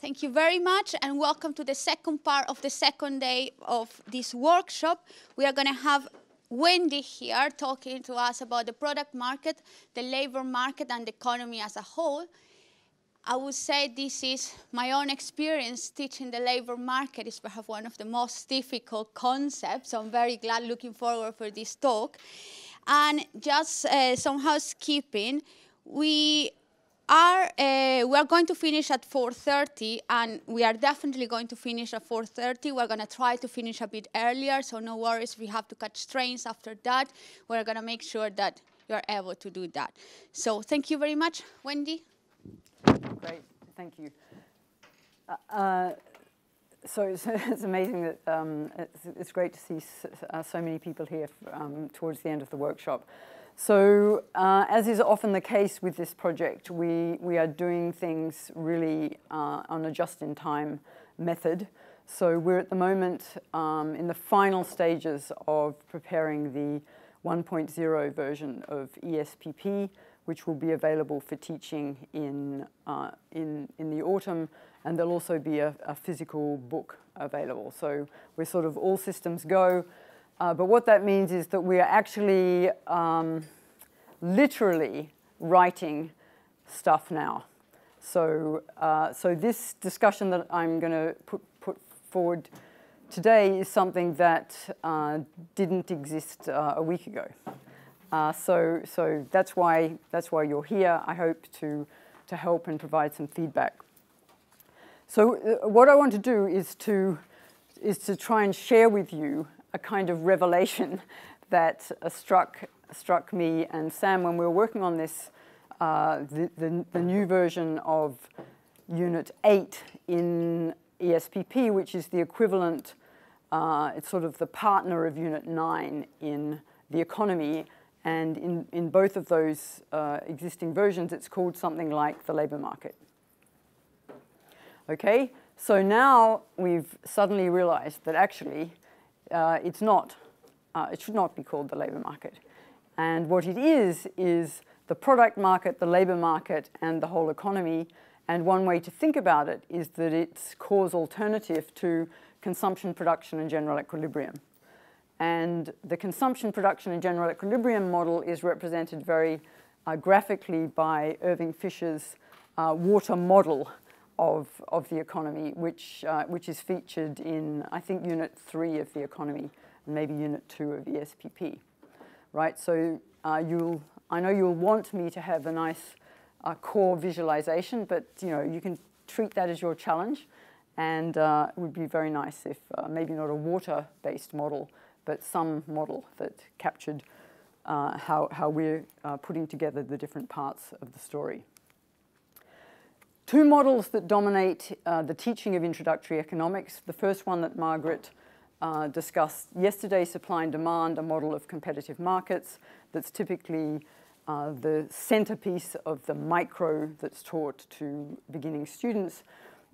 Thank you very much and welcome to the second part of the second day of this workshop. We are going to have Wendy here talking to us about the product market, the labor market and the economy as a whole. I would say this is my own experience teaching the labor market is perhaps one of the most difficult concepts. I'm very glad looking forward for this talk. And just uh, some housekeeping, we are uh, we are going to finish at 4.30 and we are definitely going to finish at 4.30 we're going to try to finish a bit earlier so no worries we have to catch trains after that. We're going to make sure that you're able to do that. So thank you very much wendy. Great thank you. Uh, uh so it's, it's, amazing that um, it's, it's, great to see so, uh, so many people here um, towards the end of the workshop so uh, as is often the case with this project, we, we are doing things really uh, on a just-in-time method. So we're at the moment um, in the final stages of preparing the 1.0 version of ESPP, which will be available for teaching in, uh, in, in the autumn, and there'll also be a, a, physical book available. So we're sort of all systems go. Uh, but what that means is that we are actually um, literally writing stuff now. So, uh, so this discussion that I'm going to put, put forward today is something that uh, didn't exist uh, a week ago. Uh, so, so that's why that's why you're here. I hope to to help and provide some feedback. So, uh, what I want to do is to is to try and share with you a kind of revelation that uh, struck, struck me and Sam when we were working on this, uh, the, the, the, new version of Unit 8 in ESPP, which is the equivalent, uh, it's sort of the partner of Unit 9 in the economy. And in, in both of those uh, existing versions, it's called something like the labor market. Okay, so now we've suddenly realized that actually uh, it's not. Uh, it should not be called the labor market. And what it is, is the product market, the labor market, and the whole economy. And one way to think about it is that it's CORE's alternative to consumption, production, and general equilibrium. And the consumption, production, and general equilibrium model is represented very uh, graphically by Irving Fisher's uh, water model of, of the economy, which, uh, which is featured in, I think, Unit 3 of the economy, and maybe Unit 2 of ESPP. Right, so uh, you'll, I know you'll want me to have a nice uh, core visualization, but you know, you can treat that as your challenge, and uh, it would be very nice if uh, maybe not a water-based model, but some model that captured uh, how, how we're putting together the different parts of the story. Two models that dominate uh, the teaching of introductory economics. The first one that Margaret uh, discussed yesterday, supply and demand, a model of competitive markets that's typically uh, the centerpiece of the micro that's taught to beginning students.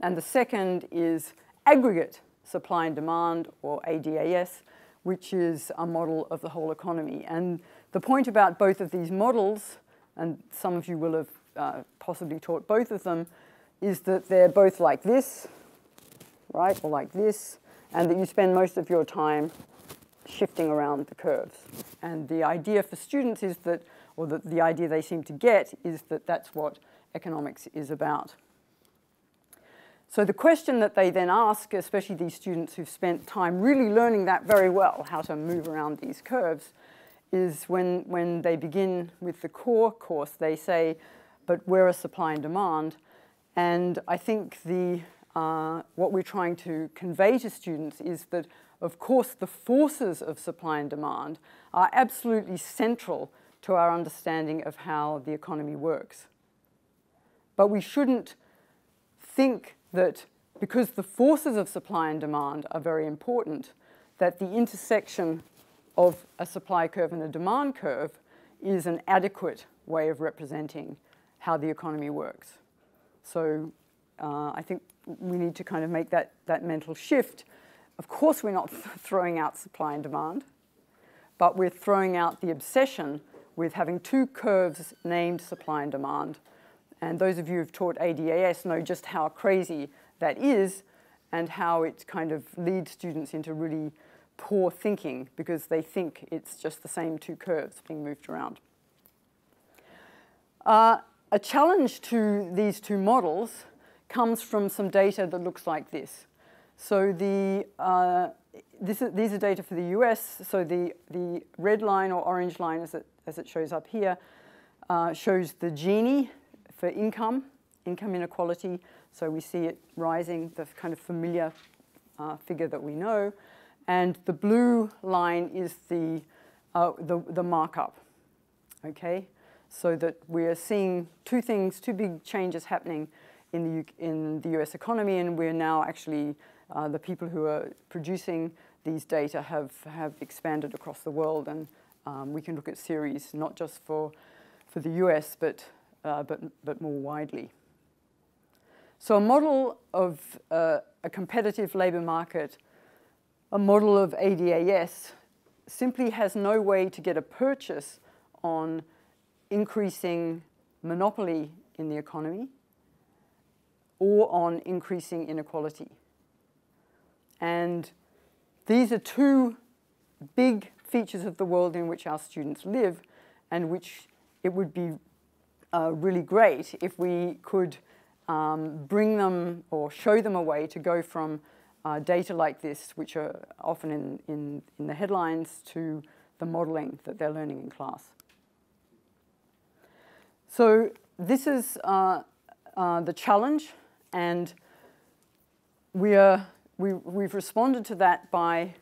And the second is aggregate supply and demand, or ADAS, which is a model of the whole economy. And the point about both of these models, and some of you will have uh, possibly taught both of them, is that they're both like this, right, or like this, and that you spend most of your time shifting around the curves. And the idea for students is that, or the, the idea they seem to get, is that that's what economics is about. So the question that they then ask, especially these students who've spent time really learning that very well, how to move around these curves, is when, when they begin with the core course, they say, but where are supply and demand? And I think the, uh, what we're trying to convey to students is that, of course, the forces of supply and demand are absolutely central to our understanding of how the economy works. But we shouldn't think that because the forces of supply and demand are very important, that the intersection of a supply curve and a demand curve is an adequate way of representing how the economy works. So uh, I think we need to kind of make that, that mental shift. Of course, we're not throwing out supply and demand, but we're throwing out the obsession with having two curves named supply and demand And those of you who've taught ADAS know just how crazy that is and how it kind of leads students into really poor thinking because they think it's just the same two curves being moved around. Uh, a challenge to these two models comes from some data that looks like this. So the, uh, this is, these are data for the US. So the, the red line or orange line as it, as it shows up here uh, shows the Gini for income, income inequality. So we see it rising, the kind of familiar uh, figure that we know. And the blue line is the, uh, the, the markup, okay? So that we're seeing two things, two big changes happening in the, in the US economy, and we're now actually, uh, the people who are producing these data have, have expanded across the world, and um, we can look at series not just for, for the US, but, uh, but, but more widely. So a model of uh, a competitive labour market a model of ADAS simply has no way to get a purchase on increasing monopoly in the economy or on increasing inequality. And these are two big features of the world in which our students live and which it would be uh, really great if we could um, bring them or show them a way to go from uh, data like this, which are often in, in, in the headlines, to the modeling that they're learning in class. So this is uh, uh, the challenge, and we are, we, we've responded to that by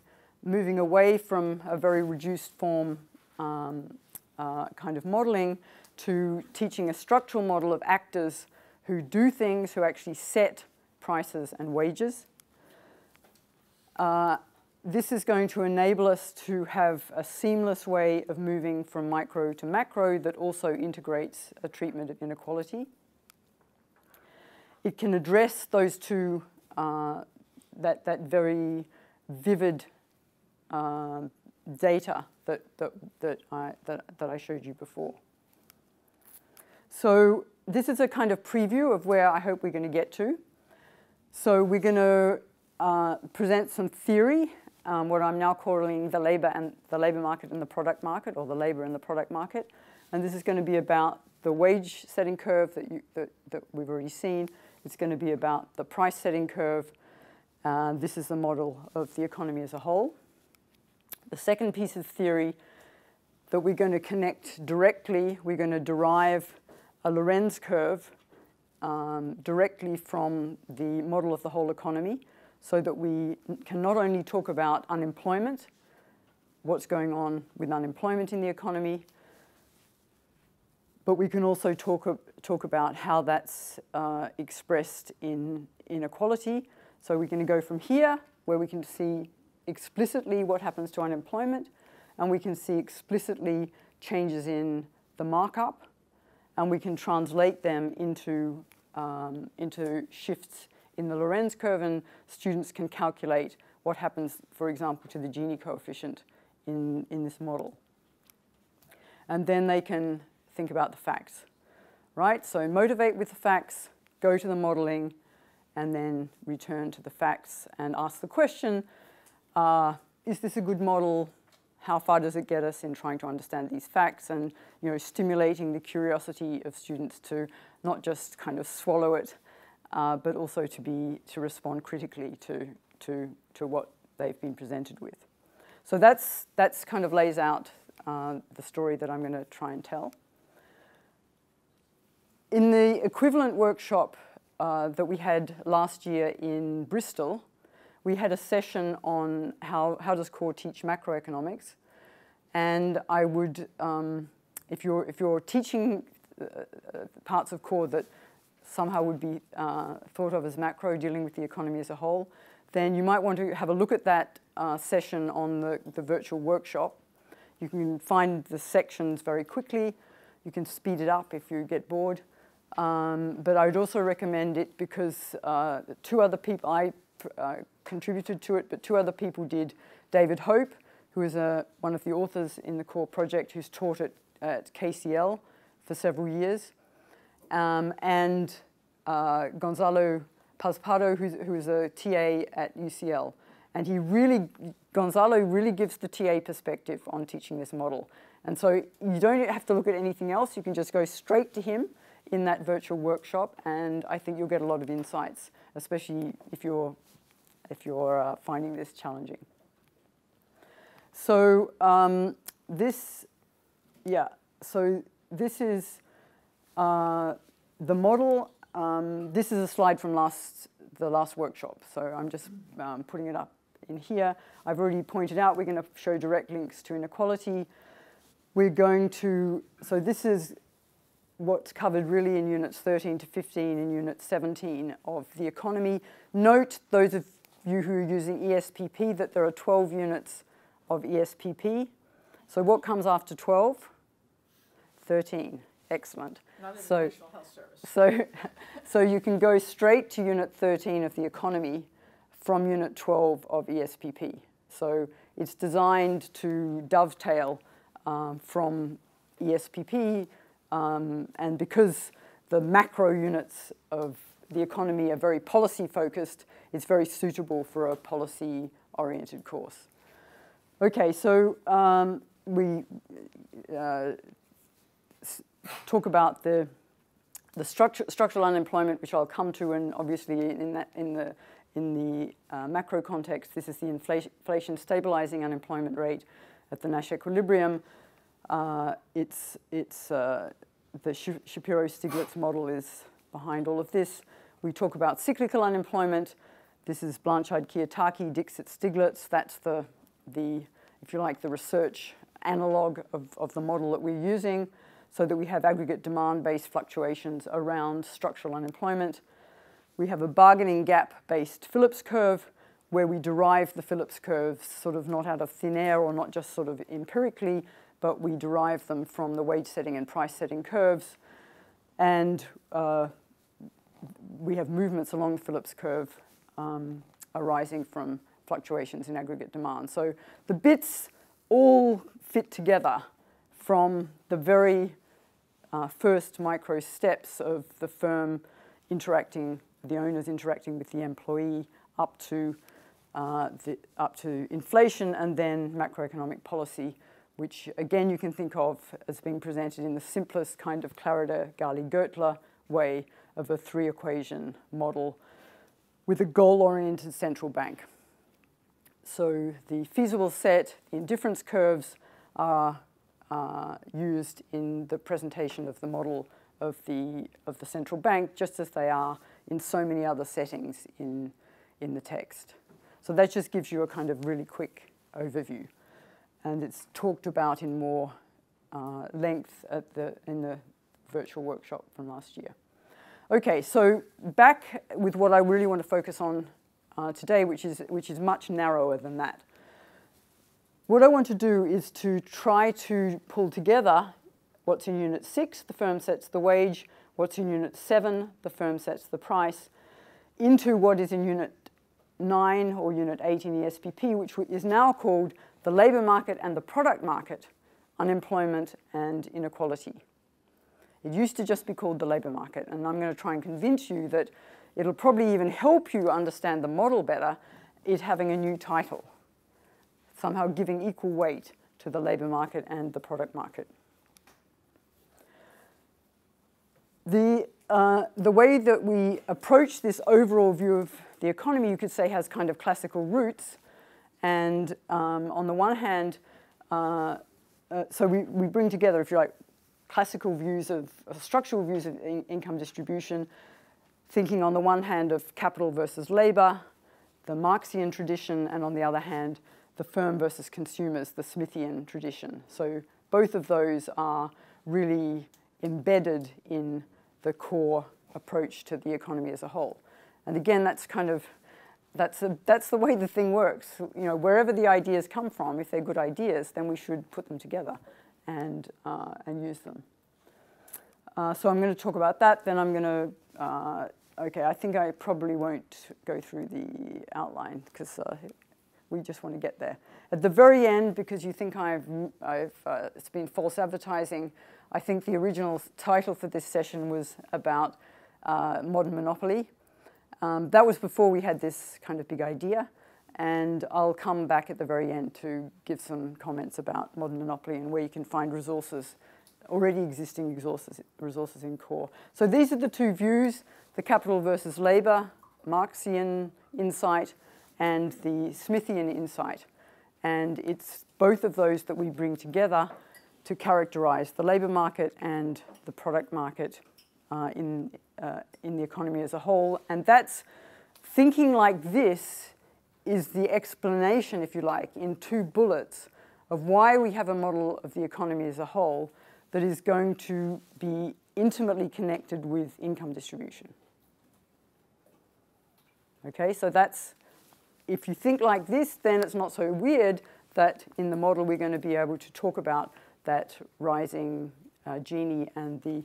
moving away from a very reduced form um, uh, kind of modeling to teaching a structural model of actors who do things, who actually set prices and wages. This is going to enable us to have a seamless way of moving from micro to macro that also integrates a treatment of inequality. It can address those two, uh, that, that very vivid uh, data that, that, that, I, that, that I showed you before. So this is a kind of preview of where I hope we're going to get to. So we're going to uh, present some theory, um, what I'm now calling the labor and the labor market and the product market, or the labor and the product market. And this is going to be about the wage setting curve that, you, that, that we've already seen. It's going to be about the price setting curve. Uh, this is the model of the economy as a whole. The second piece of theory that we're going to connect directly, we're going to derive a Lorenz curve um, directly from the model of the whole economy so that we can not only talk about unemployment, what's going on with unemployment in the economy, but we can also talk, talk about how that's uh, expressed in inequality. So we're going to go from here, where we can see explicitly what happens to unemployment, and we can see explicitly changes in the markup, and we can translate them into, um, into shifts in the Lorenz curve, and students can calculate what happens, for example, to the Gini coefficient in, in this model. And then they can think about the facts, right? So motivate with the facts, go to the modeling, and then return to the facts and ask the question, uh, is this a good model? How far does it get us in trying to understand these facts and you know, stimulating the curiosity of students to not just kind of swallow it uh, but also to be to respond critically to to to what they've been presented with. So that's that's kind of lays out uh, the story that I'm going to try and tell. In the equivalent workshop uh, that we had last year in Bristol, we had a session on how, how does core teach macroeconomics. And I would, um, if, you're, if you're teaching uh, uh parts of core that somehow would be uh, thought of as macro, dealing with the economy as a whole, then you might want to have a look at that uh, session on the, the virtual workshop. You can find the sections very quickly. You can speed it up if you get bored. Um, but I would also recommend it because uh, two other people, I uh, contributed to it, but two other people did. David Hope, who is a, uh, one of the authors in the core project who's taught it at KCL for several years, um, and uh, Gonzalo Paz-Pardo, who is a TA at UCL. And he really, Gonzalo really gives the TA perspective on teaching this model. And so you don't have to look at anything else. You can just go straight to him in that virtual workshop, and I think you'll get a lot of insights, especially if you're, if you're uh, finding this challenging. So um, this, yeah, so this is uh, the model. Um, this is a slide from last, the last workshop, so I'm just um, putting it up in here. I've already pointed out we're going to show direct links to inequality. We're going to, so this is what's covered really in units 13 to 15 and unit 17 of the economy. Note, those of you who are using ESPP, that there are 12 units of ESPP. So what comes after 12? 13. Excellent. So, so, so you can go straight to unit 13 of the economy from unit 12 of ESPP. So it's designed to dovetail um, from ESPP, um, and because the macro units of the economy are very policy focused, it's very suitable for a policy oriented course. Okay, so um, we uh, talk about the the structure, structural unemployment, which I'll come to, and obviously in that in the in the uh, macro context, this is the inflation, inflation, stabilizing unemployment rate at the Nash equilibrium. Uh, it's it's uh, the Shapiro-Stiglitz model is behind all of this. We talk about cyclical unemployment. This is Blanchard-Kiyotaki, Dixit-Stiglitz. That's the the if you like the research analog of, of the model that we're using so that we have aggregate demand-based fluctuations around structural unemployment. We have a bargaining gap-based Phillips curve where we derive the Phillips curves sort of not out of thin air or not just sort of empirically, but we derive them from the wage setting and price setting curves. And uh, we have movements along the Phillips curve um, arising from fluctuations in aggregate demand. So the bits all fit together from the very uh, first micro steps of the firm interacting, the owners interacting with the employee up to, uh, the, up to inflation and then macroeconomic policy, which again you can think of as being presented in the simplest kind of Clarida Gali-Gertler way of a three equation model with a goal oriented central bank. So the feasible set, the indifference curves are uh, used in the presentation of the model of the, of the central bank, just as they are in so many other settings in, in the text. So that just gives you a kind of really quick overview. And it's talked about in more uh, length at the, in the virtual workshop from last year. Okay, so back with what I really want to focus on uh, today, which is, which is much narrower than that. What I want to do is to try to pull together what's in Unit 6, the firm sets the wage, what's in Unit 7, the firm sets the price, into what is in Unit 9 or Unit 8 in the SPP, which is now called the labour market and the product market, unemployment and inequality. It used to just be called the labour market, and I'm going to try and convince you that it'll probably even help you understand the model better, it having a new title somehow giving equal weight to the labour market and the product market. The, uh, the way that we approach this overall view of the economy, you could say, has kind of classical roots. And um, on the one hand, uh, uh, so we, we bring together, if you like, classical views of uh, structural views of in income distribution, thinking on the one hand of capital versus labor, the Marxian tradition, and on the other hand, the firm versus consumers, the Smithian tradition. So both of those are really embedded in the core approach to the economy as a whole. And again, that's kind of that's a, that's the way the thing works. You know, wherever the ideas come from, if they're good ideas, then we should put them together and uh, and use them. Uh, so I'm going to talk about that. Then I'm going to uh, okay. I think I probably won't go through the outline because uh, We just want to get there. At the very end, because you think I've, I've uh, it's been false advertising, I think the original title for this session was about uh, modern monopoly. Um, that was before we had this kind of big idea. And I'll come back at the very end to give some comments about modern monopoly and where you can find resources, already existing resources, resources in core. So these are the two views, the capital versus labor, Marxian insight, and the Smithian insight. And it's both of those that we bring together to characterize the labor market and the product market uh, in, uh, in the economy as a whole. And that's thinking like this is the explanation, if you like, in two bullets of why we have a model of the economy as a whole that is going to be intimately connected with income distribution. Okay, so that's, if you think like this, then it's not so weird that in the model we're going to be able to talk about that rising uh, Gini and the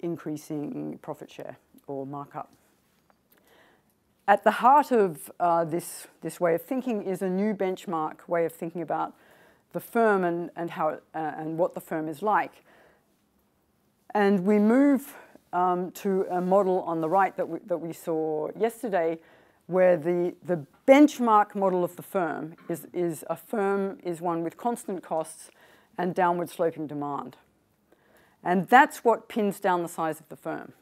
increasing profit share or markup. At the heart of uh, this, this way of thinking is a new benchmark way of thinking about the firm and, and, how, uh, and what the firm is like. And we move um, to a model on the right that we, that we saw yesterday where the, the benchmark model of the firm is, is a firm is one with constant costs and downward sloping demand. And that's what pins down the size of the firm.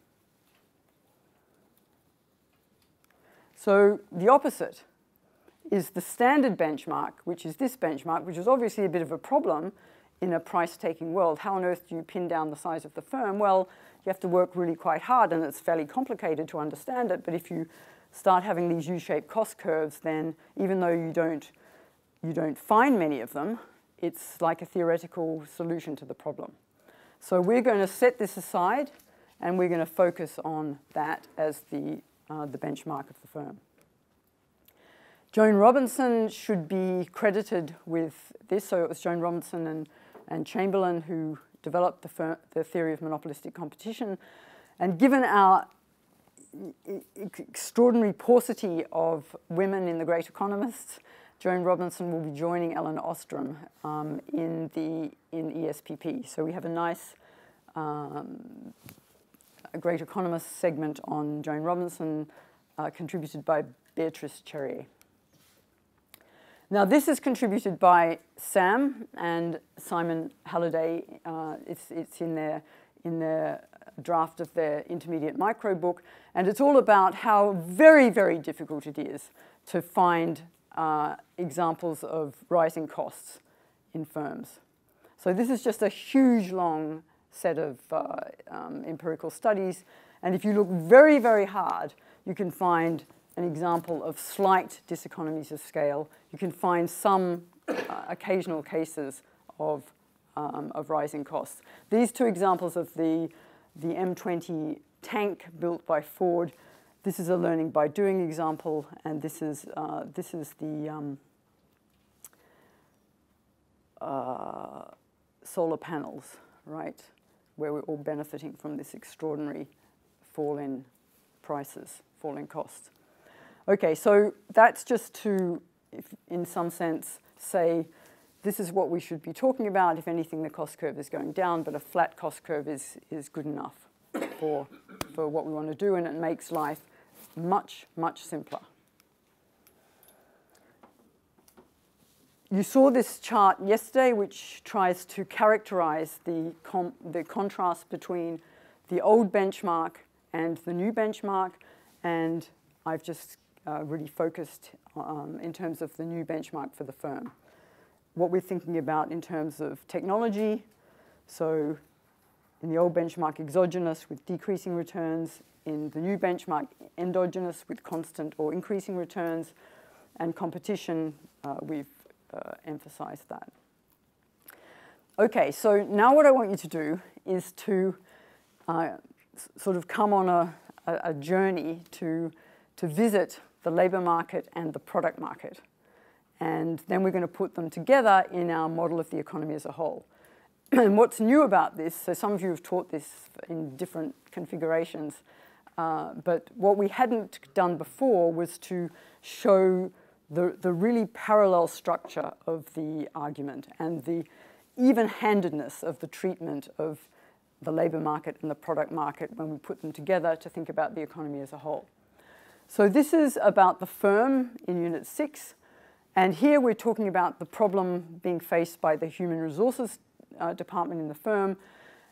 So the opposite is the standard benchmark, which is this benchmark, which is obviously a bit of a problem in a price-taking world. How on earth do you pin down the size of the firm? Well, you have to work really quite hard, and it's fairly complicated to understand it. But if you start having these U-shaped cost curves, then even though you don't, you don't find many of them, it's like a theoretical solution to the problem. So we're going to set this aside, and we're going to focus on that as the uh, the benchmark of the firm. Joan Robinson should be credited with this. So it was Joan Robinson and, and Chamberlin who developed the, the theory of monopolistic competition. And given our extraordinary paucity of women in the great economists, Joan Robinson will be joining Elinor Ostrom um, in the in ESPP. So we have a nice um, a great economist segment on Joan Robinson, uh, contributed by Beatrice Cherrier. Now, this is contributed by Sam and Simon Halliday. Uh, it's, it's in their, in their draft of their intermediate micro book, and it's all about how very, very difficult it is to find uh, examples of rising costs in firms. So this is just a huge, long set of uh, um, empirical studies. And if you look very, very hard, you can find an example of slight diseconomies of scale. You can find some uh, occasional cases of, um, of rising costs. These two examples of the, the M20 tank built by Ford, this is a learning by doing example, and this is, uh, this is the um, uh, solar panels, right? where we're all benefiting from this extraordinary fall in prices, fall in costs. Okay, so that's just to, in some sense, say this is what we should be talking about. If anything, the cost curve is going down, but a flat cost curve is, is good enough for, for what we want to do, and it makes life much, much simpler. You saw this chart yesterday, which tries to characterize the, the contrast between the old benchmark and the new benchmark, and I've just uh, really focused um, in terms of the new benchmark for the firm. What we're thinking about in terms of technology, so in the old benchmark, exogenous with decreasing returns, in the new benchmark, endogenous with constant or increasing returns, and competition, uh, we've uh, emphasize that. Okay, so now what I want you to do is to uh, sort of come on a, a, a journey to, to visit the labour market and the product market. And then we're going to put them together in our model of the economy as a whole. and what's new about this, so some of you have taught this in different configurations, uh, but what we hadn't done before was to show the, the really parallel structure of the argument and the even-handedness of the treatment of the labour market and the product market when we put them together to think about the economy as a whole. So this is about the firm in Unit 6. And here we're talking about the problem being faced by the human resources uh, department in the firm.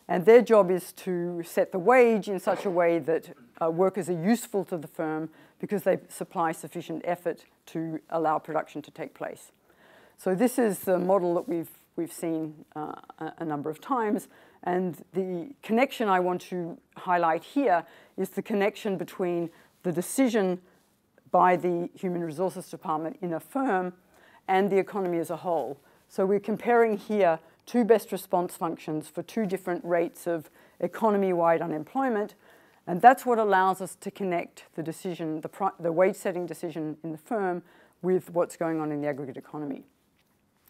And their job is to set the wage in such a way that uh, workers are useful to the firm because they supply sufficient effort to allow production to take place. So this is the model that we've, we've seen uh, a number of times. And the connection I want to highlight here is the connection between the decision by the Human Resources Department in a firm and the economy as a whole. So we're comparing here two best response functions for two different rates of economy-wide unemployment, and that's what allows us to connect the decision, the, the wage setting decision in the firm with what's going on in the aggregate economy.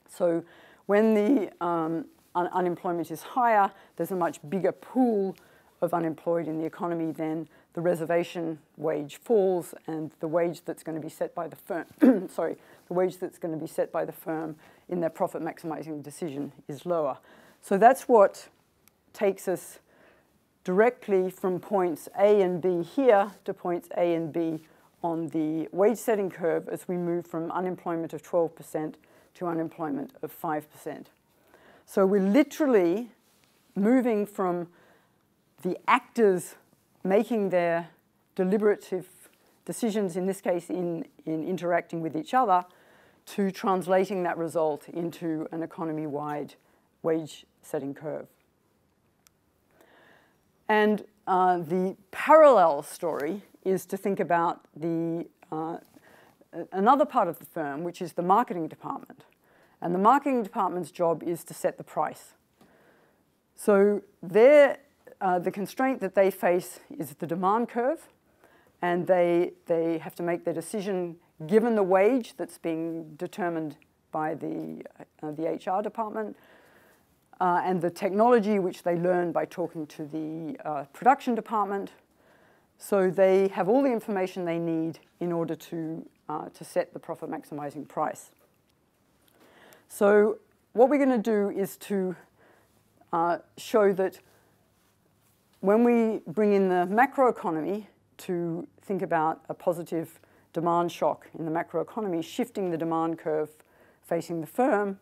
So when the um, un unemployment is higher, there's a much bigger pool of unemployed in the economy than the reservation wage falls and the wage that's going to be set by the firm, sorry, the wage that's going to be set by the firm in their profit maximizing decision is lower. So that's what takes us directly from points A and B here to points A and B on the wage setting curve as we move from unemployment of 12% to unemployment of 5%. So we're literally moving from the actors making their deliberative decisions, in this case in, in interacting with each other, to translating that result into an economy-wide wage setting curve. And uh, the parallel story is to think about the, uh, another part of the firm, which is the marketing department. And the marketing department's job is to set the price. So their uh, the constraint that they face is the demand curve, and they, they have to make their decision given the wage that's being determined by the, uh, the HR department, uh, and the technology which they learn by talking to the uh, production department. So they have all the information they need in order to, uh, to set the profit maximizing price. So what we're going to do is to uh, show that when we bring in the macroeconomy to think about a positive demand shock in the macroeconomy, shifting the demand curve facing the firm,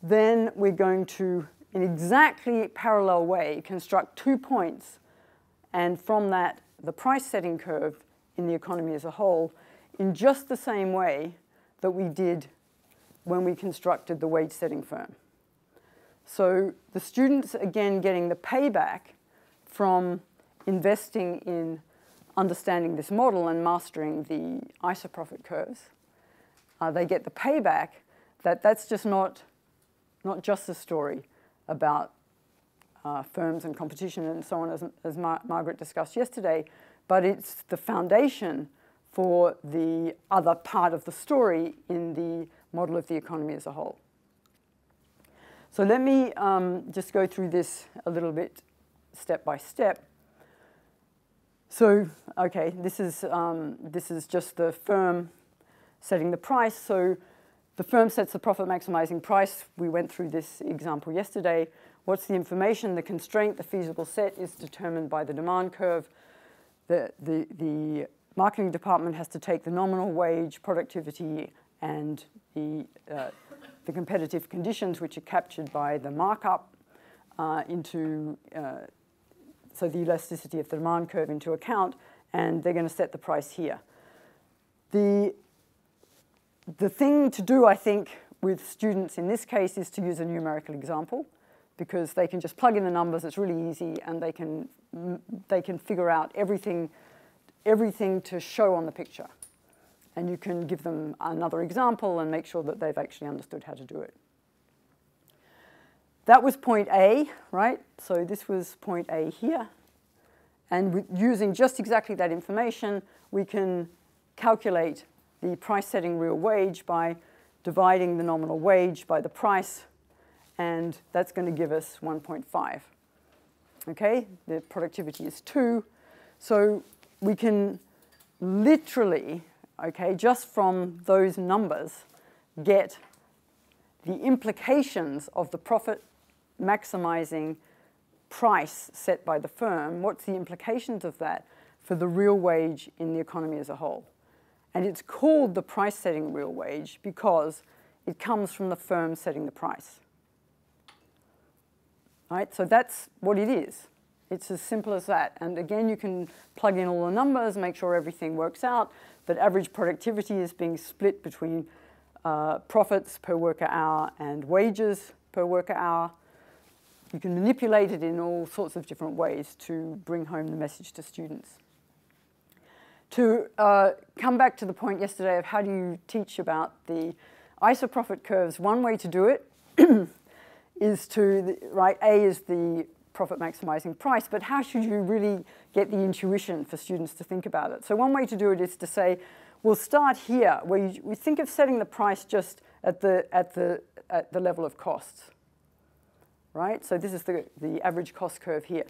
then we're going to, in exactly parallel way, construct two points, and from that, the price setting curve in the economy as a whole, in just the same way that we did when we constructed the wage setting firm. So the students, again, getting the payback from investing in understanding this model and mastering the isoprofit curves, uh, they get the payback that that's just not, not just a story about uh, firms and competition and so on, as, as Mar Margaret discussed yesterday, but it's the foundation for the other part of the story in the model of the economy as a whole. So let me um, just go through this a little bit step by step. So, okay, this is, um, this is just the firm setting the price. So the firm sets the profit maximizing price. We went through this example yesterday. What's the information? The constraint, the feasible set is determined by the demand curve. The, the, the marketing department has to take the nominal wage, productivity, and the, uh, the competitive conditions which are captured by the markup uh, into uh, so the elasticity of the demand curve into account, and they're going to set the price here. The, the thing to do, I think, with students in this case is to use a numerical example because they can just plug in the numbers, it's really easy, and they can, they can figure out everything, everything to show on the picture. And you can give them another example and make sure that they've actually understood how to do it. That was point A, right? So this was point A here. And using just exactly that information, we can calculate the price setting real wage by dividing the nominal wage by the price, and that's going to give us 1.5. Okay, the productivity is 2. So we can literally okay, just from those numbers, get the implications of the profit maximizing price set by the firm, what's the implications of that for the real wage in the economy as a whole? And it's called the price setting real wage because it comes from the firm setting the price. Right? So that's what it is. It's as simple as that. And again, you can plug in all the numbers, make sure everything works out, that average productivity is being split between uh, profits per worker hour and wages per worker hour. You can manipulate it in all sorts of different ways to bring home the message to students. To uh, come back to the point yesterday of how do you teach about the isoprofit curves, one way to do it is to, right, A is the profit maximizing price, but how should you really get the intuition for students to think about it? So one way to do it is to say, we'll start here, where you, we think of setting the price just at the, at the, at the level of costs, right? So this is the, the average cost curve here.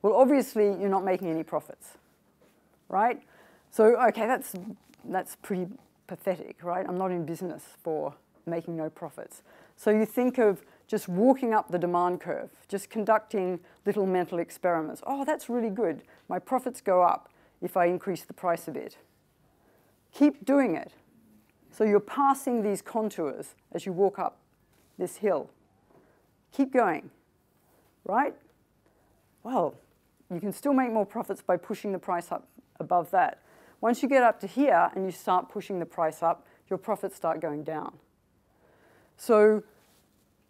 Well, obviously, you're not making any profits, right? So, okay, that's, that's pretty pathetic, right? I'm not in business for making no profits. So you think of just walking up the demand curve, just conducting little mental experiments. Oh, that's really good. My profits go up if I increase the price a bit. Keep doing it. So you're passing these contours as you walk up this hill. Keep going, right? Well, you can still make more profits by pushing the price up above that. Once you get up to here and you start pushing the price up, your profits start going down. So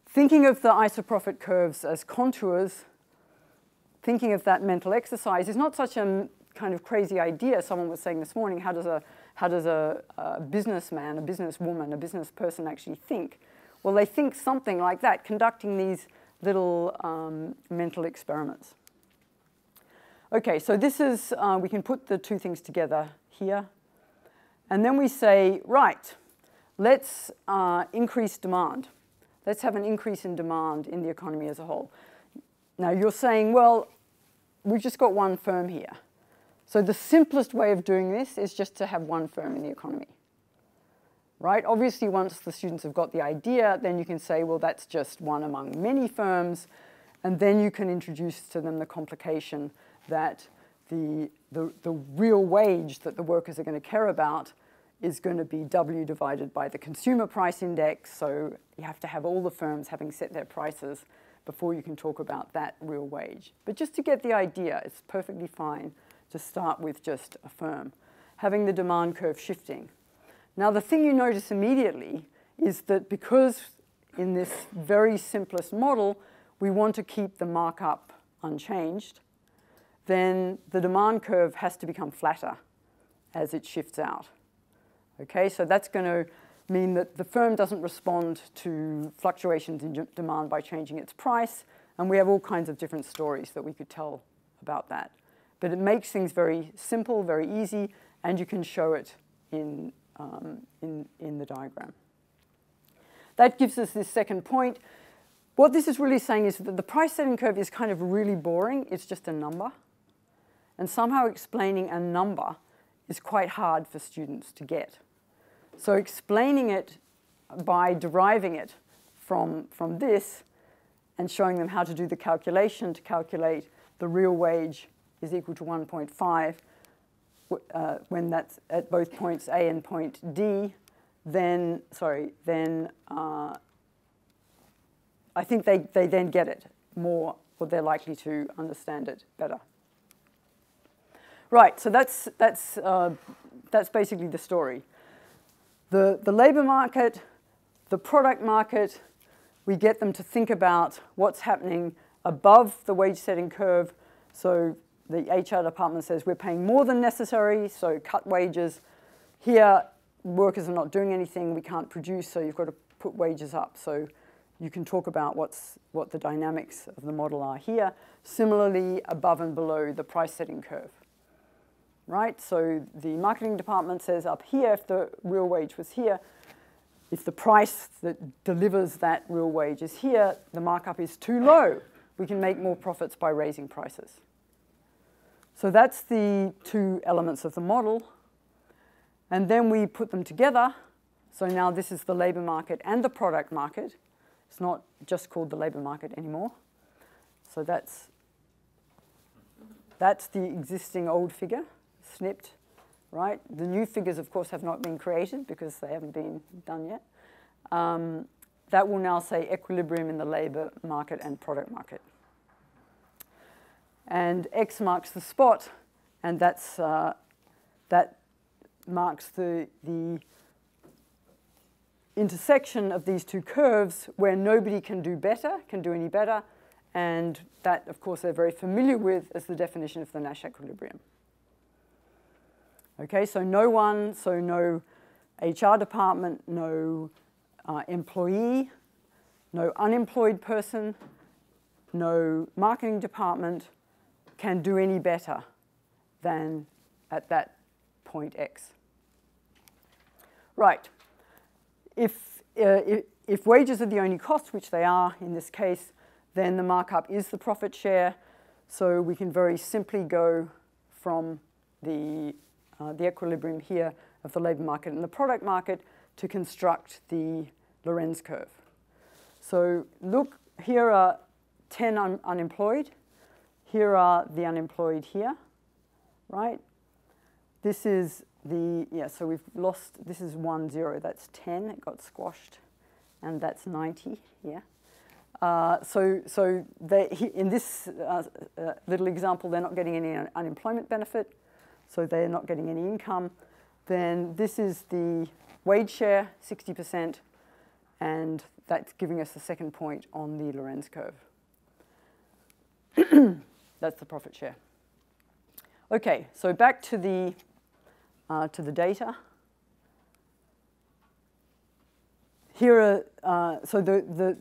thinking of the isoprofit curves as contours, thinking of that mental exercise is not such a kind of crazy idea. Someone was saying this morning, how does a, how does a, a businessman, a businesswoman, a business person actually think? Well, they think something like that, conducting these little um, mental experiments. Okay, so this is, uh, we can put the two things together here. And then we say, right, let's uh, increase demand. Let's have an increase in demand in the economy as a whole. Now you're saying, well, we've just got one firm here. So the simplest way of doing this is just to have one firm in the economy. Right? Obviously, once the students have got the idea, then you can say, well, that's just one among many firms, and then you can introduce to them the complication that the, the, the real wage that the workers are going to care about is going to be W divided by the consumer price index. So you have to have all the firms having set their prices before you can talk about that real wage. But just to get the idea, it's perfectly fine to start with just a firm, having the demand curve shifting. Now, the thing you notice immediately is that because in this very simplest model, we want to keep the markup unchanged, then the demand curve has to become flatter as it shifts out. Okay, so that's going to mean that the firm doesn't respond to fluctuations in demand by changing its price, and we have all kinds of different stories that we could tell about that. But it makes things very simple, very easy, and you can show it in, um, in, in the diagram. That gives us this second point. What this is really saying is that the price setting curve is kind of really boring. It's just a number. And somehow explaining a number is quite hard for students to get. So explaining it by deriving it from, from this and showing them how to do the calculation to calculate the real wage is equal to 1.5 uh, when that's at both points A and point D, then, sorry, then uh, I think they, they then get it more, or they're likely to understand it better. Right, so that's, that's, uh, that's basically the story. The, the labor market, the product market, we get them to think about what's happening above the wage setting curve. So the HR department says we're paying more than necessary, so cut wages. Here, workers are not doing anything, we can't produce, so you've got to put wages up. So you can talk about what's, what the dynamics of the model are here. Similarly, above and below the price setting curve right? So the marketing department says up here, if the real wage was here, if the price that delivers that real wage is here, the markup is too low. We can make more profits by raising prices. So that's the two elements of the model. And then we put them together. So now this is the labour market and the product market. It's not just called the labour market anymore. So that's, that's the existing old figure, snipped, right? The new figures, of course, have not been created because they haven't been done yet. Um, that will now say equilibrium in the labour market and product market. And X marks the spot, and that's, uh, that marks the, the intersection of these two curves where nobody can do better, can do any better, and that, of course, they're very familiar with as the definition of the Nash equilibrium. Okay, so no one, so no HR department, no uh, employee, no unemployed person, no marketing department can do any better than at that point X. Right. If, uh, if, wages are the only cost, which they are in this case, then the markup is the profit share. So we can very simply go from the, uh, the equilibrium here of the labour market and the product market to construct the Lorenz curve. So look, here are 10 un unemployed. Here are the unemployed here, right? This is the, yeah, so we've lost, this is 1, 0, that's 10, it got squashed, and that's 90 yeah. Uh, so so they, in this uh, uh, little example, they're not getting any unemployment benefit, so they're not getting any income. Then this is the wage share, 60%, and that's giving us the second point on the Lorenz curve. that's the profit share. Okay, so back to the, uh, to the data. Here are, uh, so the, the,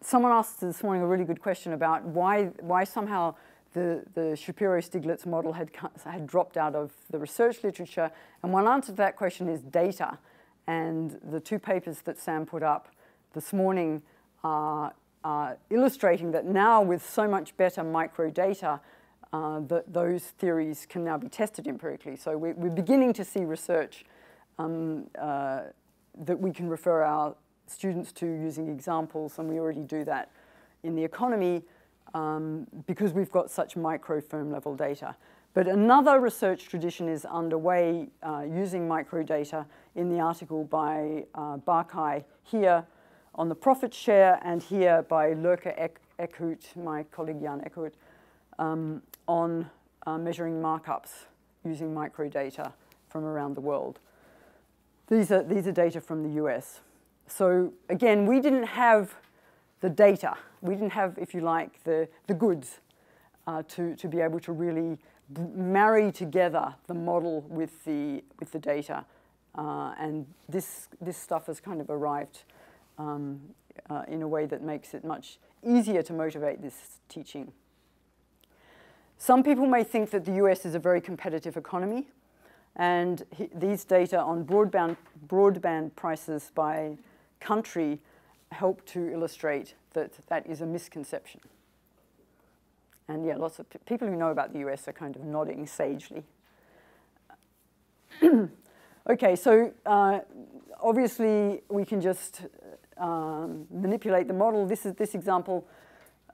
someone asked this morning a really good question about why, why somehow the, the Shapiro-Stiglitz model had, had dropped out of the research literature. And one answer to that question is data. And the two papers that Sam put up this morning are, are illustrating that now with so much better microdata, uh, that those theories can now be tested empirically. So we, are beginning to see research um, uh, that we can refer our students to using examples, and we already do that in the economy um, because we've got such micro firm level data. But another research tradition is underway uh, using microdata in the article by uh, Barkai here on the profit share and here by Loecker Eeckhout, my colleague Jan Eeckhout, um, on uh, measuring markups using microdata from around the world. These are, these are data from the US. So again, we didn't have the data. We didn't have, if you like, the, the goods uh, to, to be able to really marry together the model with the, with the data. Uh, and this, this stuff has kind of arrived um, uh, in a way that makes it much easier to motivate this teaching. Some people may think that the US is a very competitive economy, and he, these data on broadband, broadband prices by country help to illustrate that that is a misconception. And yeah, lots of people who know about the US are kind of nodding sagely. okay, so uh, obviously we can just um, manipulate the model. This is this example,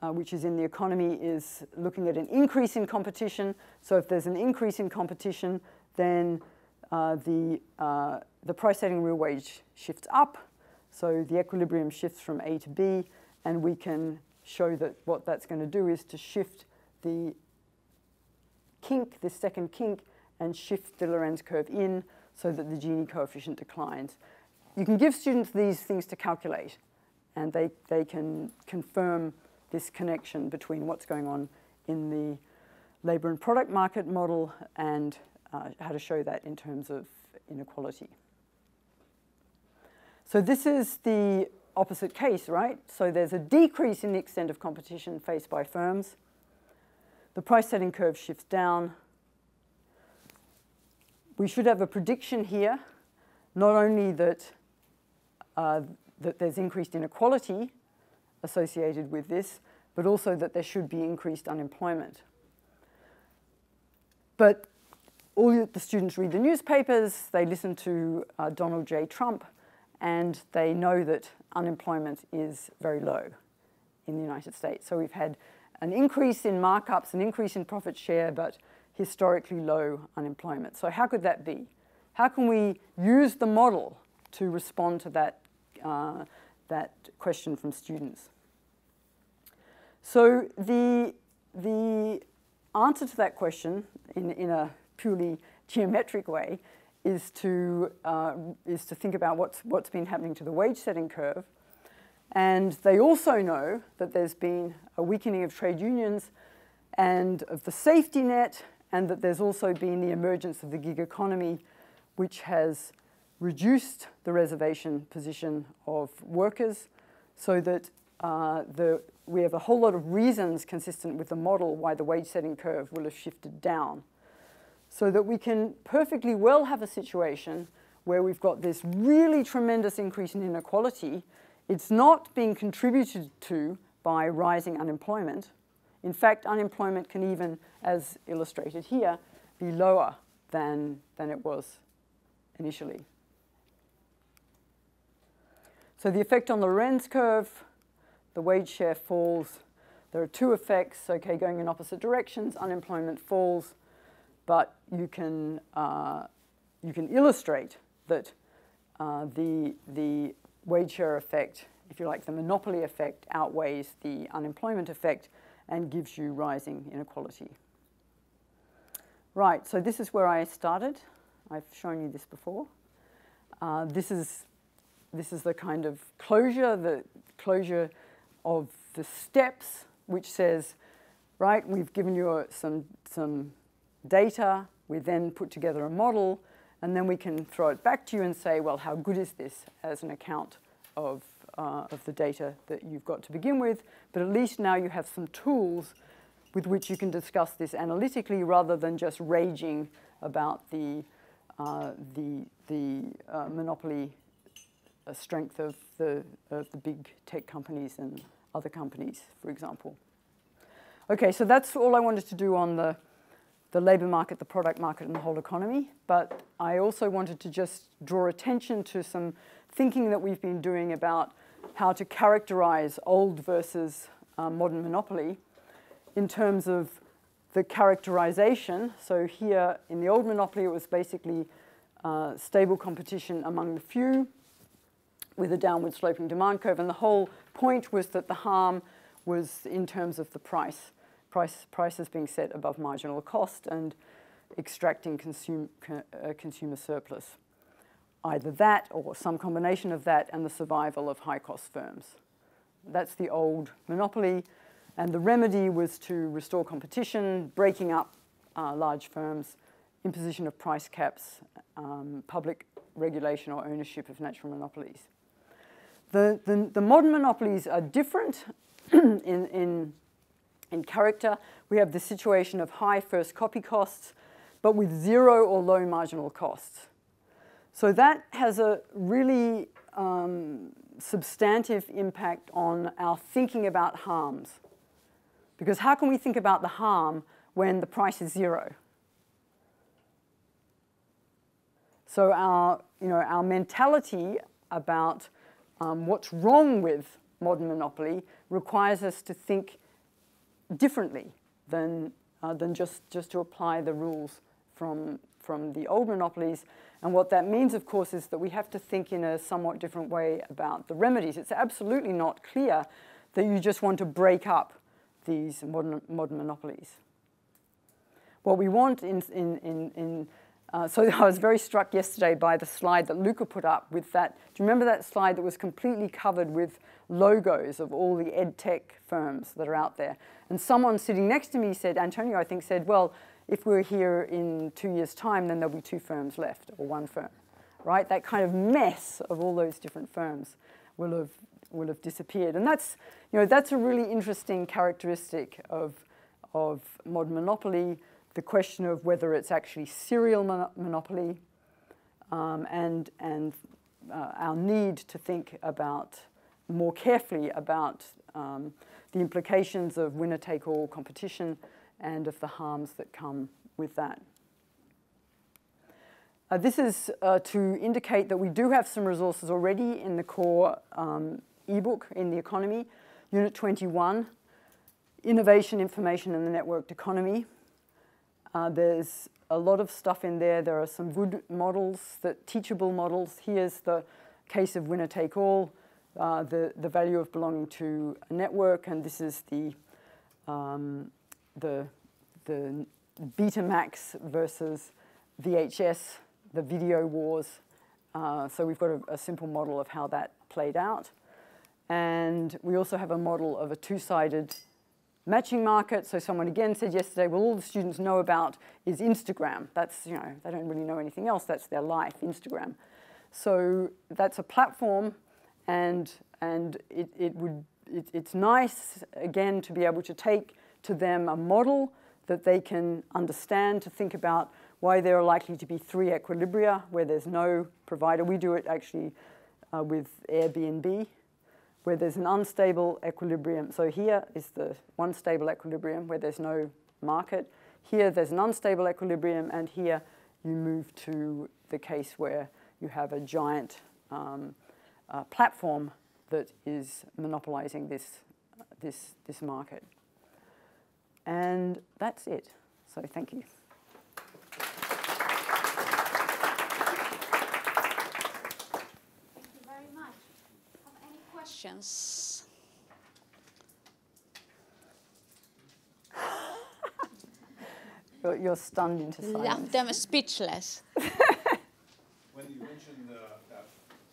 uh, which is in the economy, is looking at an increase in competition. So if there's an increase in competition, then uh, the uh, the price setting real wage shifts up. So the equilibrium shifts from A to B, and we can show that what that's going to do is to shift the kink, this second kink, and shift the Lorenz curve in so that the Gini coefficient declines. You can give students these things to calculate, and they, they can confirm this connection between what's going on in the labour and product market model and uh, how to show that in terms of inequality. So this is the opposite case, right? So there's a decrease in the extent of competition faced by firms. The price setting curve shifts down. We should have a prediction here, not only that, uh, that there's increased inequality associated with this, but also that there should be increased unemployment. But all the students read the newspapers, they listen to uh, Donald J. Trump, and they know that unemployment is very low in the United States. So we've had an increase in markups, an increase in profit share, but historically low unemployment. So how could that be? How can we use the model to respond to that, uh, that question from students? So the, the answer to that question in, in a purely geometric way is to, uh, is to think about what's, what's been happening to the wage setting curve. And they also know that there's been a weakening of trade unions and of the safety net, and that there's also been the emergence of the gig economy, which has reduced the reservation position of workers so that uh, the, we have a whole lot of reasons consistent with the model why the wage setting curve will have shifted down so that we can perfectly well have a situation where we've got this really tremendous increase in inequality. It's not being contributed to by rising unemployment. In fact, unemployment can even, as illustrated here, be lower than, than it was initially. So the effect on the Lorenz curve, the wage share falls. There are two effects, okay, going in opposite directions. Unemployment falls, but you can, uh, you can illustrate that uh, the, the wage share effect, if you like, the monopoly effect outweighs the unemployment effect and gives you rising inequality. Right, so this is where I started. I've shown you this before. Uh, this, is, this is the kind of closure, the closure of the steps, which says, right, we've given you some, some data, we then put together a model, and then we can throw it back to you and say, well, how good is this as an account of, uh, of the data that you've got to begin with? But at least now you have some tools with which you can discuss this analytically rather than just raging about the, uh, the, the uh, monopoly uh, strength of the, of the big tech companies and other companies, for example. Okay, so that's all I wanted to do on the the labour market, the product market, and the whole economy. But I also wanted to just draw attention to some thinking that we've been doing about how to characterize old versus uh, modern monopoly in terms of the characterization. So here in the old monopoly, it was basically uh, stable competition among the few with a downward sloping demand curve. And the whole point was that the harm was in terms of the price price, prices being set above marginal cost and extracting consume, uh, consumer surplus. Either that or some combination of that and the survival of high cost firms. That's the old monopoly. And the remedy was to restore competition, breaking up uh, large firms, imposition of price caps, um, public regulation or ownership of natural monopolies. The, the, the modern monopolies are different in, in in character, we have the situation of high first copy costs, but with zero or low marginal costs. So that has a really um, substantive impact on our thinking about harms. Because how can we think about the harm when the price is zero? So our, you know, our mentality about um, what's wrong with modern monopoly requires us to think differently than, uh, than just, just to apply the rules from, from the old monopolies. And what that means, of course, is that we have to think in a somewhat different way about the remedies. It's absolutely not clear that you just want to break up these modern, modern monopolies. What we want in, in, in, in uh, so I was very struck yesterday by the slide that Luca put up with that. Do you remember that slide that was completely covered with logos of all the ed tech firms that are out there? And someone sitting next to me said, Antonio, I think, said, well, if we're here in two years' time, then there'll be two firms left, or one firm, right? That kind of mess of all those different firms will have, will have disappeared. And that's, you know, that's a really interesting characteristic of, of modern monopoly the question of whether it's actually serial mon monopoly um, and, and uh, our need to think about more carefully about um, the implications of winner-take-all competition and of the harms that come with that. Uh, this is uh, to indicate that we do have some resources already in the CORE um, ebook in the economy. Unit 21, Innovation, Information and the Networked Economy. Uh, there's a lot of stuff in there. There are some good models, that teachable models. Here's the case of winner take all, uh, the, the value of belonging to a network, and this is the, um, the, the Betamax versus VHS, the video wars. Uh, so we've got a, a simple model of how that played out. And we also have a model of a two-sided matching market. So someone again said yesterday, well, all the students know about is Instagram. That's, you know, they don't really know anything else. That's their life, Instagram. So that's a platform and, and it, it would, it, it's nice, again, to be able to take to them a model that they can understand, to think about why there are likely to be three equilibria where there's no provider. We do it actually uh, with Airbnb where there's an unstable equilibrium. So here is the one stable equilibrium where there's no market. Here there's an unstable equilibrium, and here you move to the case where you have a giant um, uh, platform that is monopolizing this, this, this market. And that's it. So thank you. Questions? you're, you're, stunned into silence. Left them speechless. when you mentioned uh, that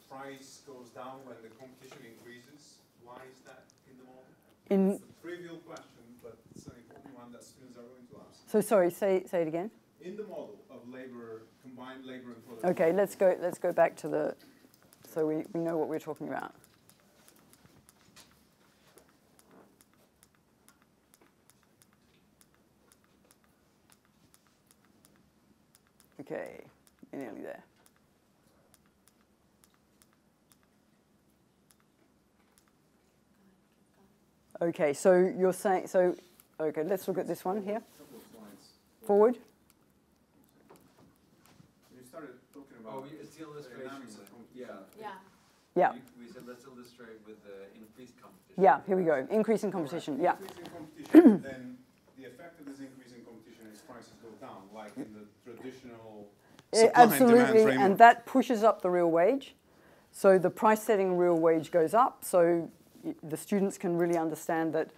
price goes down when the competition increases, why is that in the model? In it's a trivial question, but it's an important one that students are going to ask. So sorry, say, say it again. In the model of labor, combined labor and productivity. Okay, let's go, let's go back to the, so we, we know what we're talking about. Okay, nearly there. Okay, so you're saying, so, okay, let's look at this one here. Forward. You started talking about. Oh, it's the illustration. Yeah. Yeah. Yeah. We, we, said let's illustrate with the increased competition. Yeah, here we go. Increasing competition. Yeah. Increasing competition, then the effect of this increasing competition is prices go down, like in the traditional eh, it, absolutely, and, and that pushes up the real wage. So the price setting real wage goes up. So the students can really understand that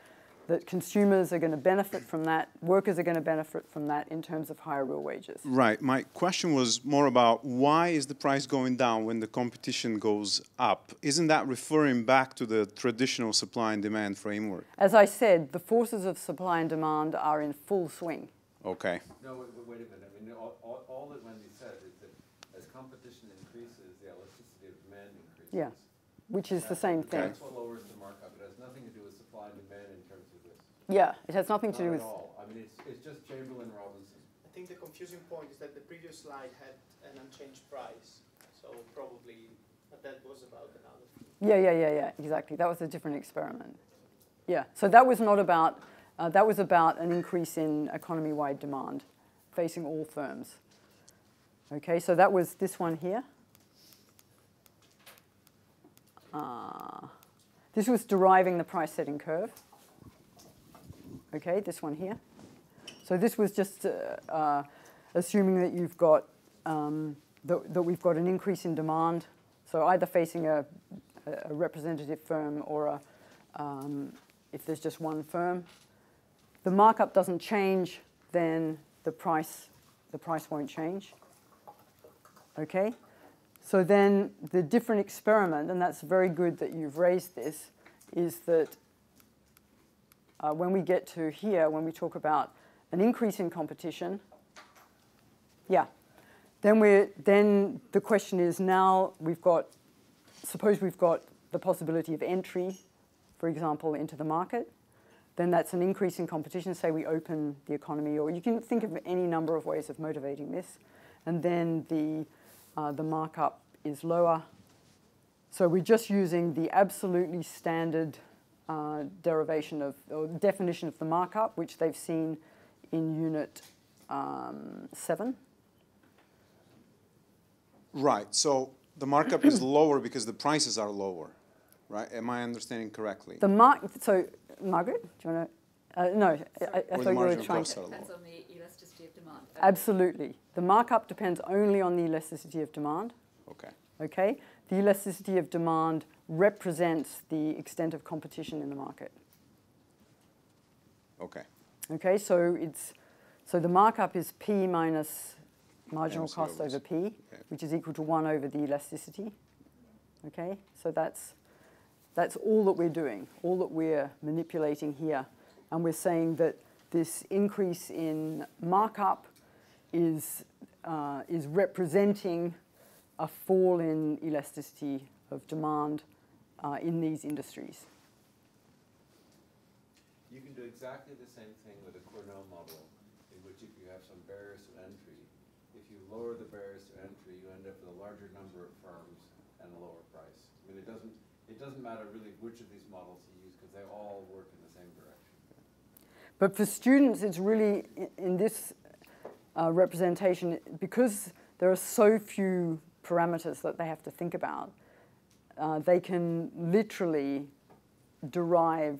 that consumers are going to benefit from that, workers are going to benefit from that in terms of higher real wages. Right. My question was more about why is the price going down when the competition goes up? Isn't that referring back to the traditional supply and demand framework? As I said, the forces of supply and demand are in full swing. Okay. No, wait, wait a minute. I mean, all, all, all that Wendy said is that as competition increases, the elasticity of demand increases. Yeah, which is the same thing. That's what lowers the markup. It has nothing to do with supply and demand in terms of this. Yeah, it has nothing Not to do with. all. I mean, it's, it's just Chamberlin Robinson. I think the confusing point is that the previous slide had an unchanged price, so probably but that was about another. Yeah, yeah, yeah, yeah. Exactly. That was a different experiment. Yeah. So that was not about uh, that was about an increase in economy-wide demand facing all firms. Okay, so that was this one here. Uh, this was deriving the price setting curve. Okay, this one here. So this was just uh, uh, assuming that you've got um, that, that, we've got an increase in demand. So either facing a, a representative firm or a, um, if there's just one firm the markup doesn't change, then the price, the price won't change. Okay? So then the different experiment, and that's very good that you've raised this, is that uh, when we get to here, when we talk about an increase in competition, yeah, then we're then the question is now we've got suppose we've got the possibility of entry, for example, into the market then that's an increase in competition. Say we open the economy, or you can think of any number of ways of motivating this. And then the, uh, the markup is lower. So we're just using the absolutely standard uh, derivation of, or definition of the markup, which they've seen in Unit um, 7. Right. So the markup is lower because the prices are lower, right? Am I understanding correctly? The mark, so Margaret, do you want to? Uh, no, I, I thought you were trying to. Depends on the elasticity of demand. Absolutely. The markup depends only on the elasticity of demand. Okay. Okay? The elasticity of demand represents the extent of competition in the market. Okay. Okay, so it's so the markup is P minus marginal cost over p, S. P, Okay. which is equal to one over the elasticity. Okay, so that's that's all that we're doing, all that we're manipulating here, and we're saying that this increase in markup is uh, is representing a fall in elasticity of demand uh, in these industries. You can do exactly the same thing with a Cournot model, in which if you have some barriers to entry, if you lower the barriers to entry, you end up with a larger number of firms and a lower price. I mean, it doesn't, it doesn't matter really which of these models you use, because they all work in the same direction. But for students, it's really in this uh, representation because there are so few parameters that they have to think about. Uh, they can literally derive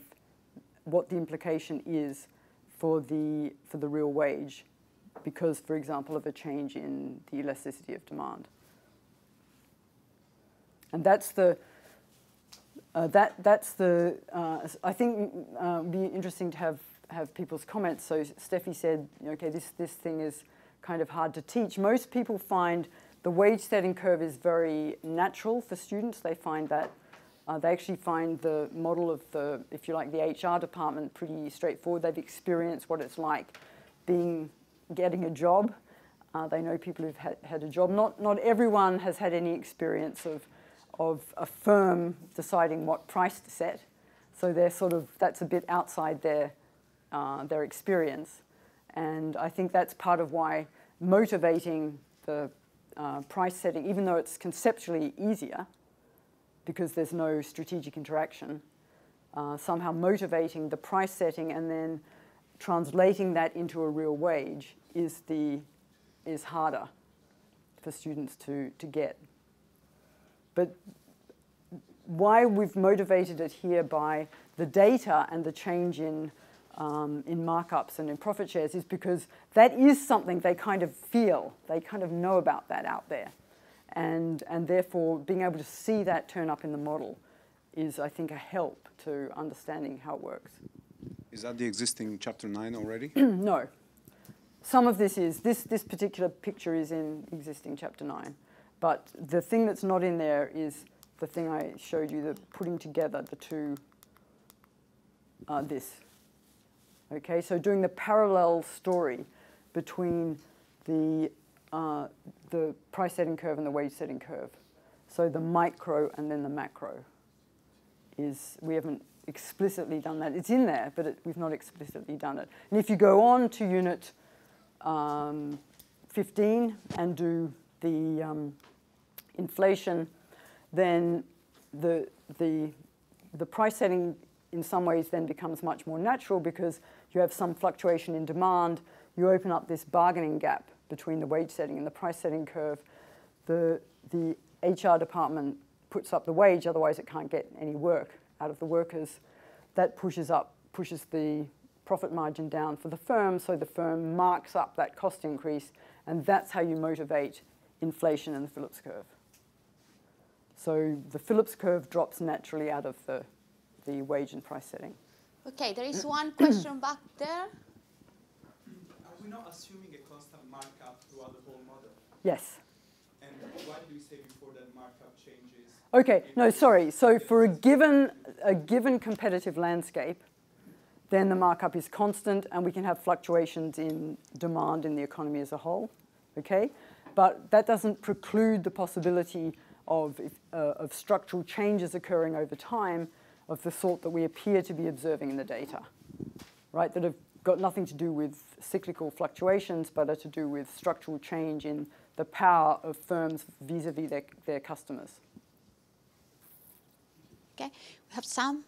what the implication is for the for the real wage, because, for example, of a change in the elasticity of demand. And that's the uh, that that's the. Uh, I think uh, be interesting to have have people's comments. So Steffi said, okay, this this thing is kind of hard to teach. Most people find the wage setting curve is very natural for students. They find that. Uh, they actually find the model of the, if you like, the HR department pretty straightforward. They've experienced what it's like being getting a job. Uh, they know people who've had, had a job. Not not everyone has had any experience of of a firm deciding what price to set. So they're sort of that's a bit outside their uh, their experience, and I think that's part of why motivating the uh, price setting, even though it's conceptually easier, because there's no strategic interaction, uh, somehow motivating the price setting and then translating that into a real wage is the is harder for students to, to get. But why we've motivated it here by the data and the change in, um, in markups and in profit shares is because that is something they kind of feel, they kind of know about that out there. And, and therefore, being able to see that turn up in the model is, I think, a help to understanding how it works. Is that the existing chapter nine already? no. Some of this is, this, this particular picture is in existing chapter 9. But the thing that's not in there is the thing I showed you, the putting together the two, uh, this. Okay, so doing the parallel story between the, uh, the price setting curve and the wage setting curve. So the micro and then the macro is, we haven't explicitly done that. It's in there, but it, we've not explicitly done it. And if you go on to unit um, 15 and do the um, inflation, then the, the, the price setting in some ways then becomes much more natural because you have some fluctuation in demand. You open up this bargaining gap between the wage setting and the price setting curve. The, the HR department puts up the wage, otherwise it can't get any work out of the workers. That pushes up, pushes the profit margin down for the firm, so the firm marks up that cost increase, and that's how you motivate inflation in the Phillips curve. So the Phillips curve drops naturally out of the, the wage and price setting. Okay, there is one question back there. Are we not assuming a constant markup throughout the whole model? Yes. And why do we say before that markup changes? Okay, no, sorry. So for a given, a given competitive landscape, then the markup is constant and we can have fluctuations in demand in the economy as a whole, okay? But that doesn't preclude the possibility of, if- uh, of structural changes occurring over time of the sort that we appear to be observing in the data, right? That have got nothing to do with cyclical fluctuations, but are to do with structural change in the power of firms vis-a-vis their, their customers. Okay, we have Sam.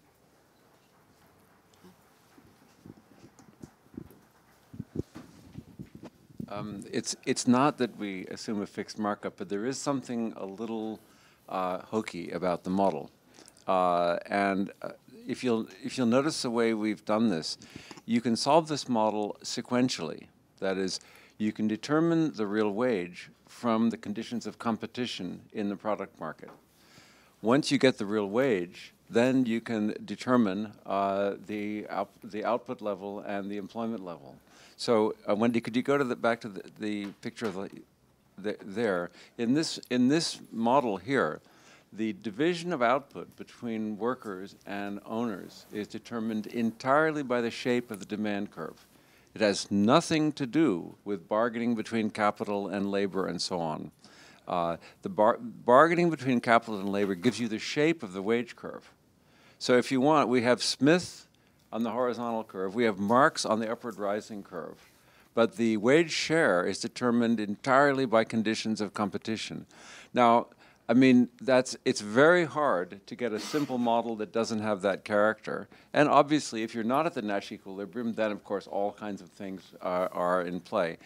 Um, it's, it's not that we assume a fixed markup, but there is something a little hokey about the model. Uh, and uh, if you'll, if you'll notice the way we've done this, you can solve this model sequentially. That is, you can determine the real wage from the conditions of competition in the product market. Once you get the real wage, then you can determine uh, the, out, the output level and the employment level. So, uh, Wendy, could you go to the, back to the, the picture of the, the, there? In this, in this model here, the division of output between workers and owners is determined entirely by the shape of the demand curve. It has nothing to do with bargaining between capital and labor and so on. Uh, the bar bargaining between capital and labor gives you the shape of the wage curve. So if you want, we have Smith on the horizontal curve, we have Marx on the upward rising curve. But the wage share is determined entirely by conditions of competition. Now, I mean, that's, it's very hard to get a simple model that doesn't have that character. And obviously, if you're not at the Nash equilibrium, then of course all kinds of things are, are in play.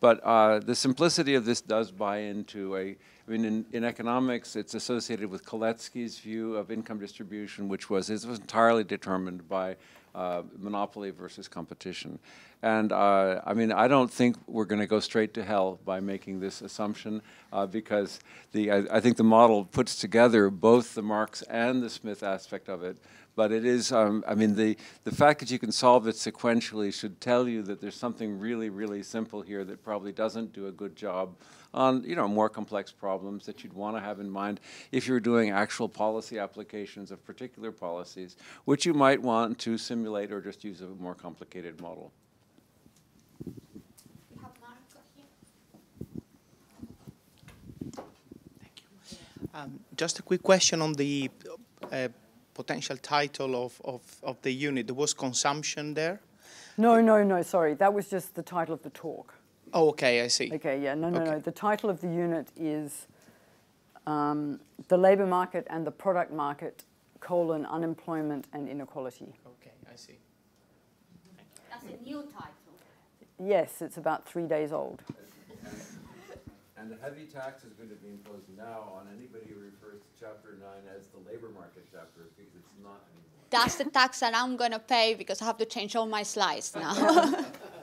But uh, the simplicity of this does buy into a, I mean, in, in economics, it's associated with Kalecki's view of income distribution, which was, it was entirely determined by uh, monopoly versus competition. And uh, I mean, I don't think we're going to go straight to hell by making this assumption uh, because the, I, I, think the model puts together both the Marx and the Smith aspect of it. But it is, um, I mean, the, the fact that you can solve it sequentially should tell you that there's something really, really simple here that probably doesn't do a good job on, you know, more complex problems that you'd want to have in mind if you're doing actual policy applications of particular policies, which you might want to simulate or just use a more complicated model. Thank you. Um, just a quick question on the uh, potential title of, of, of the unit. There was consumption there? No, no, no, sorry. That was just the title of the talk. Oh, okay, I see. Okay, yeah, no, no, okay. no. The title of the unit is um, The Labour Market and the Product Market, colon, Unemployment and Inequality. Okay, I see. That's a new title. Yes, it's about three days old. And the heavy tax is going to be imposed now on anybody who refers to Chapter 9 as the labor market chapter because it's not anymore. That's the tax that I'm going to pay because I have to change all my slides now.